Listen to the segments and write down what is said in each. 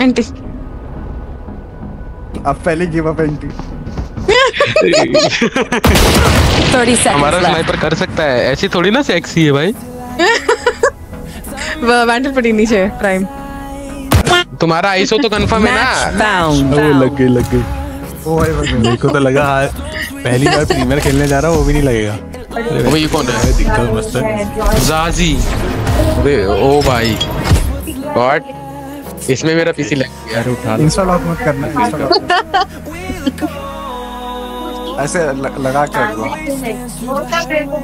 Anti अब पहले give up anti 30 seconds हमारा स्नाइपर कर सकता है. ऐसी थोड़ी ना सेक्सी है भाई. वैंडल पड़ी नीचे प्राइम तुम्हारा आईसो तो कंफर्म है ना. वो लग गई लग गई ओ भाई भाई मेरे को तो लगा हाँ, पहली बार प्रीमियर खेलने जा रहा हूँ वो भी नहीं लगेगा. वो ये कौन है? दिक्कत मस्त. है जाजी वे ओ भाई. व्हाट इसमें मेरा पीसी लग गया। यार उठा इंस्टॉल ऑफ़ मत करना ऐसे लगा के रख दो।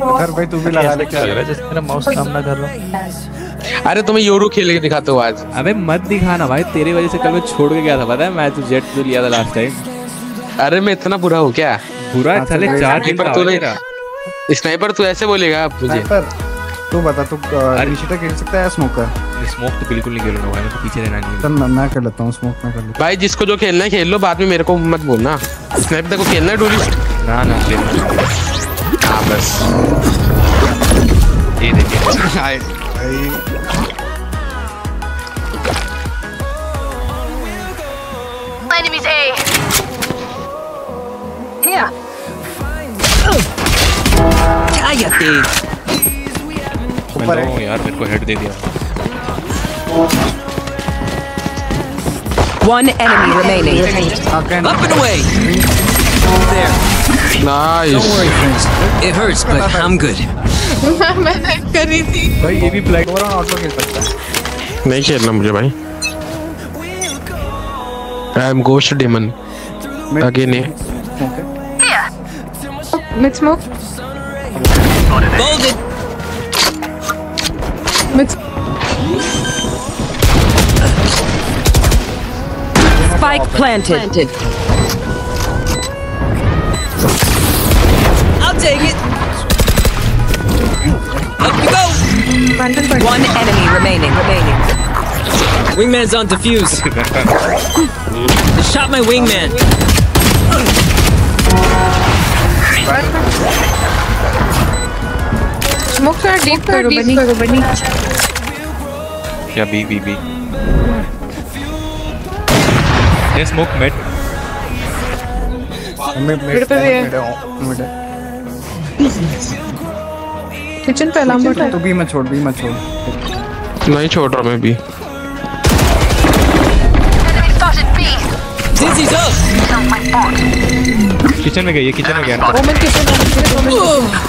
अगर भाई तू भी लगा ले क्या? लग रहा है जैसे मेरा माउस काम ना कर रहा अरे तुम्हें यूरो खेल के दिखाते हो आज। अबे मत दिखाना भाई तेरी वजह से कल मैं छोड़ के गया था पता है? मैं तो जेट तो लिया था लास्ट टाइम अरे मैं इतना बुरा हूँ क्या? पूरा हाँ, चले तो चार दिन स्नाइपर का तू नहीं तेरा। स्नाइपर तू ऐसे बोलेगा अब मुझे पर तू बता तू इनिशिएटर खेल सकता है स्मोकर स्मोक तो बिल्कुल नहीं खेलूँगा भाई मैं तो पीछे रहना नहीं मैं मैं कर लेता हूँ स्मोक मैं कर लेता भाई जिसको जो खेलना है खेल लो बाद में मेरे को मत बोलना। स्नाइपर को खेलना है डोली ना ना ले। हाँ बस। ये देखिए हाय भाई Enemies A. Here. मैं तो यार मेरे को हेड दे दिया। One enemy remaining. Up and away. There. Nice It hurts, but I'm good. मैंने करी थी। भाई ये भी ब्लैक ओवरऑल ऑटो खेल सकता है। नहीं खेलना मुझे भाई। I am ghost demon again ये mid smoke Folded. planted. planted. I'll take it. Up you go. One enemy remaining. Remaining. Wingman's on defuse. I shot my wingman. Smoke her deep, Rubani. Yeah, B, B, B. ये smoke mate मैं पे भी है। Mid kitchen पे alarm button तू भी मत छोड़ भी मत छोड़ नहीं छोड़ रहा मैं भी. किचन में गई है किचन में गया woman kitchen woman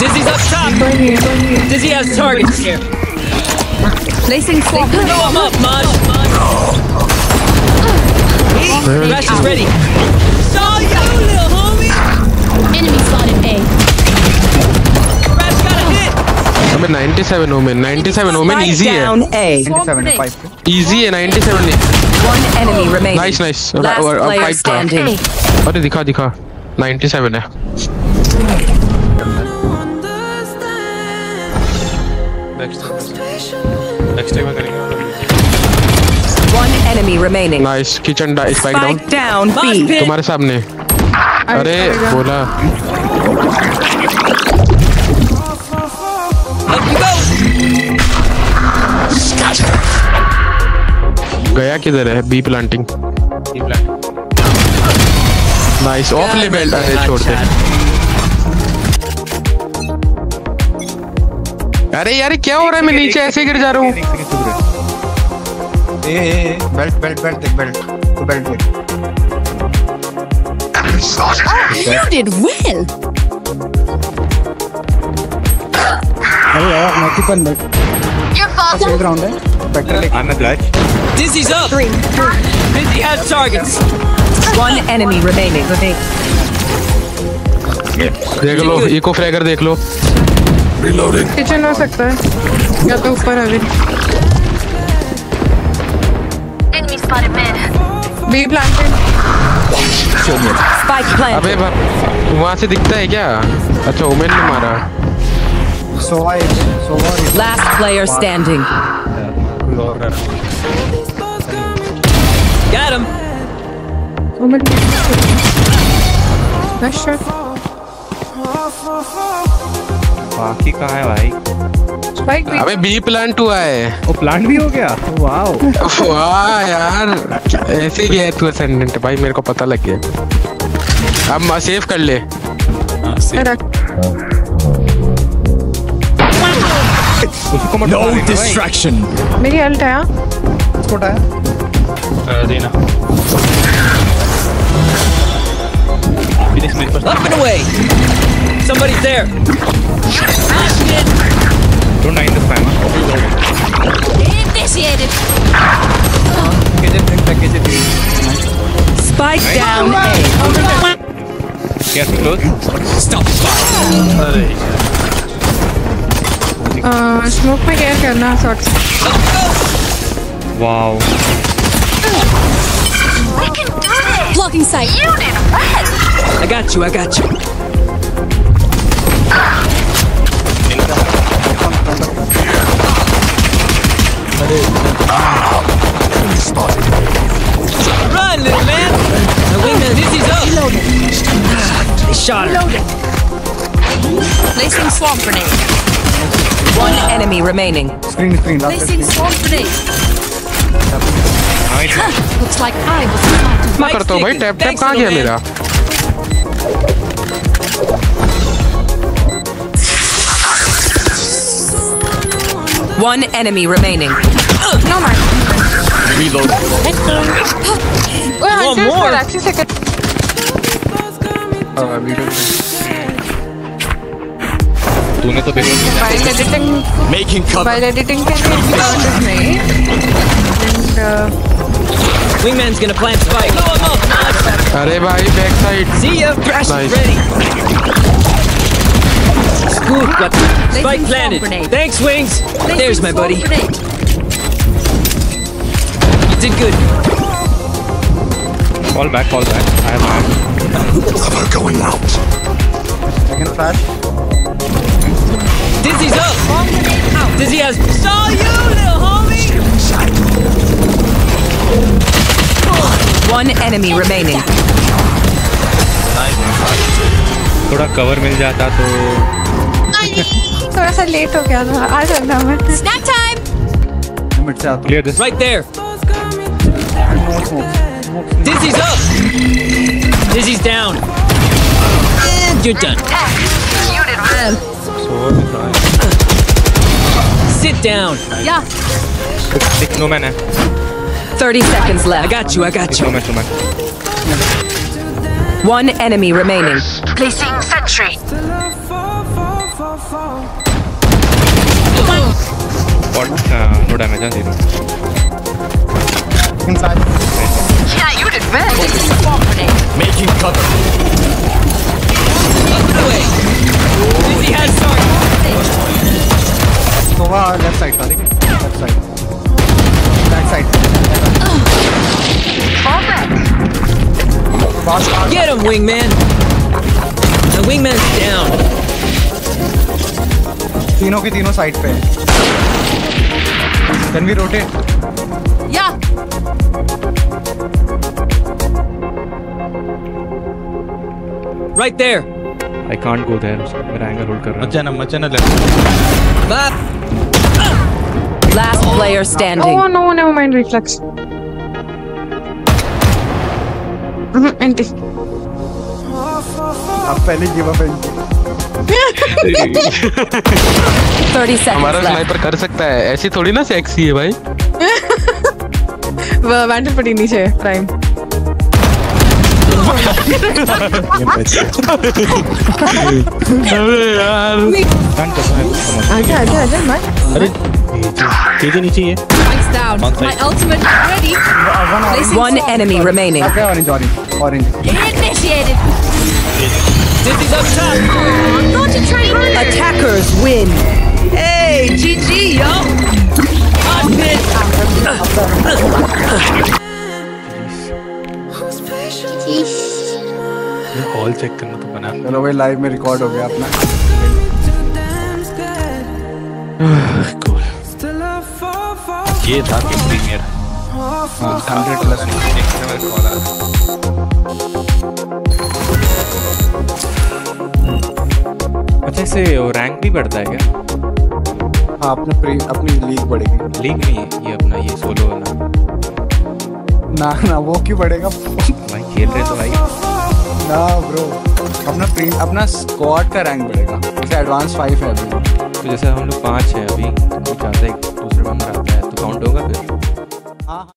Dizzy's up top. Dizzy has targets. Placing swamp. Blow him up, Maj. Crash is ready. Saw you, little homie. Enemy spotted A. Crash got a hit. अबे 97 women 97 women Spike easy है down A. 97 है 5 पे easy है 97 नहीं One enemy remaining. Nice nice Last player standing. अरे दिखा दिखा 97 है नेक्स्ट टाइम करेंगे। One enemy remaining. Nice kitchen spike down Spike down. Mosh B. pit. तुम्हारे सामने। अरे बोला. गया किधर है? B planting nice off level अरे छोड़ दे। अरे यार क्या हो रहा है? मैं नीचे ऐसे गिर जा रहा हूँ। ए ए बेल्ट बेल्ट बेल्ट देख बेल्ट तू बेल्ट देख। You did well. अरे यार नॉटी पर बेल्ट You're fast. सही राउंड है। स्पेक्टर लेके आना flash Dizzy's up. Dizzy has targets. One enemy remaining. देख लो इको फ्रैगर देख लो। किचन हो सकता है या तो ऊपर अभी Enemy spotted mid. B planted Spike planted. अबे वहां से दिखता है क्या अच्छा ओमेन ने मारा सोवा एक सोवा एक Last player standing. कोई और है Got him. Woman nice shot बाकी कहाँ है भाई? स्पाइक भी अबे बी प्लांट हुआ है। वो प्लांट भी हो गया? वाओ वाह यार ऐसे ही है तू असेंडेंट भाई मेरे को पता लग गया। अब सेव कर ले। रख उसको मत भाई। distraction. मेरी अल्ट है हाँ? इसको उठाया देना। फिनिश मेरे पास Up and away. Somebody's there. Don't mind the spam. huh? Initiated. Spike down A. Careful close. Stop fire. अरे स्मोक में केयर करना short Wow. We can do this. Blocking sight. You did well. I got you. I got you. Run, little man. The wingman dizzy's up. They shot her. Placing swamp grenade. One enemy remaining. Screen screen last Placing swamp grenade. Nice. Looks like I was spotted. मैं करता हूँ भाई tap tap Thanks, कहाँ गया little मेरा One enemy remaining. No man reload. ओए One Anju more. इसमें XC second video तूने तो bureaus file editing Making cover. File editing के लिए काउंट इज नहीं and Wingman's gonna plant spike. Blow him up. Nice. अरे भाई back side See ya. Crash Nice. is ready. Scoop got the spike swamp planted. grenade. Thanks, Wings. There's my buddy. Grenade. You did good. Fall back, fall back. I have hand. Cover going out. Second flash Dizzy's up. Dizzy has. Saw you, little homie. One enemy remaining. थोड़ा cover मिल जाता तो थोड़ा सा late हो गया था आ जाना मैं Snack time. मिड से आता clear this. Right there. Dizzy's up. Dizzy's down. And you're done. You did well. Sit down. Yeah. Six no man है. 30 seconds I left. got you. I got Six no you. man, no man. One enemy remaining. Placing sentry. What? Uh, no damage, huh? Zero. Second flash Yeah, you did well. Placing swamp grenade. Making cover. Up and away. Dizzy has target. तो वहाँ left side था देखिए left side back side Get him, Wingman. The Wingman's down. तीनों के तीनों side पे can we rotate Yeah. Right there. I can't go there. मेरा angle hold कर रहा है. मचाना मचाना left Bop. Last player standing. Oh no never mind reflex entry आप पहले गिव अप 30 हमारा स्नाइपर कर सकता है ऐसी थोड़ी ना सेक्सी है भाई वैंडल पड़ी नीचे प्राइम अरे यार है. आजा आजा आजा मैं चीज़ें नीचे ही है. Spikes down. My ultimate ready. One enemy remaining. Okay orange orange orange Initiated. Dizzy's up top. Thought you trained. Attackers win. Hey, GG, yo. Hot pit. Hall check करना तो बना. चलो भाई लाइव में रिकॉर्ड हो गया अपना ये था कि प्रीमियर हंड्रेड प्लस अच्छा इससे रैंक भी बढ़ता है क्या? हाँ अपने प्री अपनी लीग बढ़ेगी। लीग नहीं है ये अपना ये सोलो वाला। ना ना वो क्यों बढ़ेगा? भाई खेल रहे तो भाई। ना ब्रो अपना प्री अपना स्क्वाड का रैंक बढ़ेगा। जैसे एडवांस फाइव है अभी। तो जैसे हम लोग पाँच हैं अभी तो चाहते एक दूसरे बंदा आता है तो काउंट होगा फिर? हाँ।